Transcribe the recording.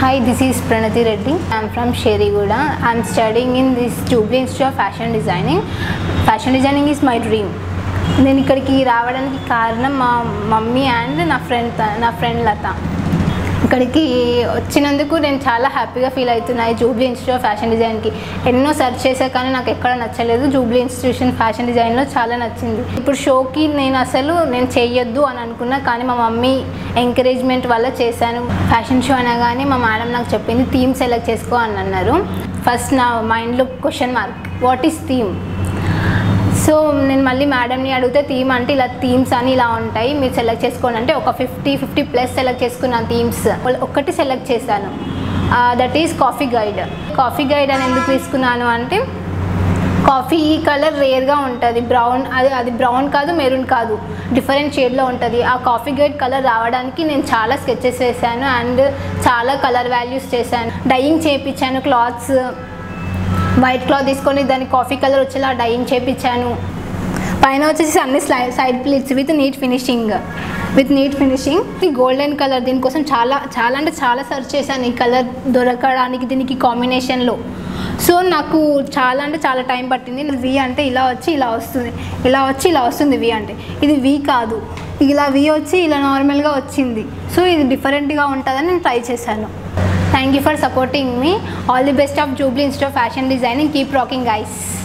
Hi this is Pranathi Reddy I'm from Sheriguda I'm studying in this to institute of fashion designing fashion designing is my dream నేను ఇక్కడికి రావడానికి కారణం మా mummy and నా friend నా friend Latha. ఇక్కడికి వచ్చినందుకు నేను చాలా హ్యాపీగా ఫీల్ అవుతున్నాయి జూబ్లీ ఇన్స్టిట్యూట్ ఆఫ్ ఫ్యాషన్ డిజైన్కి. ఎన్నో సెర్చ్ చేశా కానీ నాకు ఎక్కడ నచ్చలేదు. జూబ్లీ ఇన్స్టిట్యూషన్ ఫ్యాషన్ డిజైన్లో చాలా నచ్చింది. ఇప్పుడు షోకి నేను అసలు నేను చేయొద్దు అని అనుకున్నా కానీ మా మమ్మీ ఎంకరేజ్మెంట్ వల్ల చేశాను. ఫ్యాషన్ షో అనగానే మా మేడం నాకు చెప్పింది థీమ్ సెలెక్ట్ చేసుకో అని అన్నారు. ఫస్ట్ నా మైండ్లో question mark what is theme? So నేను మళ్ళీ మేడంని అడిగితే థీమ్ అంటే ఇలా థీమ్స్ అని ఇలా ఉంటాయి మీరు సెలెక్ట్ చేసుకోండి అంటే ఒక ఫిఫ్టీ ఫిఫ్టీ ప్లస్ సెలెక్ట్ చేసుకున్న థీమ్స్. ఒక్కటి సెలెక్ట్ చేశాను. That is coffee guide. Coffee guide అని ఎందుకు తీసుకున్నాను అంటే కాఫీ ఈ కలర్ రేర్గా ఉంటుంది. బ్రౌన్ అది అది బ్రౌన్ కాదు మెరూన్ కాదు. డిఫరెంట్ షేడ్లో ఉంటుంది. ఆ కాఫీ గైడ్ కలర్ రావడానికి నేను చాలా స్కెచెస్ వేసాను అండ్ చాలా కలర్ వాల్యూస్ చేశాను. డైయింగ్ చేయించాను క్లాత్స్. వైట్ క్లాత్ తీసుకొని దాన్ని కాఫీ కలర్ వచ్చేలా డైయింగ్ చేయించాను పైన వచ్చేసి అన్ని స్లై- side pleats with neat finishing with neat finishing ఈ గోల్డెన్ కలర్ దీనికోసం చాలా చాలా అంటే చాలా సెర్చ్ చేశాను. ఈ కలర్ దొరకడానికి దీనికి కాంబినేషన్లో సో నాకు చాలా అంటే చాలా టైం పట్టింది. వి అంటే ఇలా వచ్చి ఇలా వస్తుంది. ఇలా వచ్చి ఇలా వస్తుంది వి అంటే. ఇది వి కాదు. ఇలా వి వచ్చి ఇలా నార్మల్గా వచ్చింది. సో ఇది డిఫరెంట్గా ఉంటుందని నేను ట్రై చేశాను. Thank you for supporting me. All the best of Jubilee Institute of Fashion Designing. Keep rocking guys.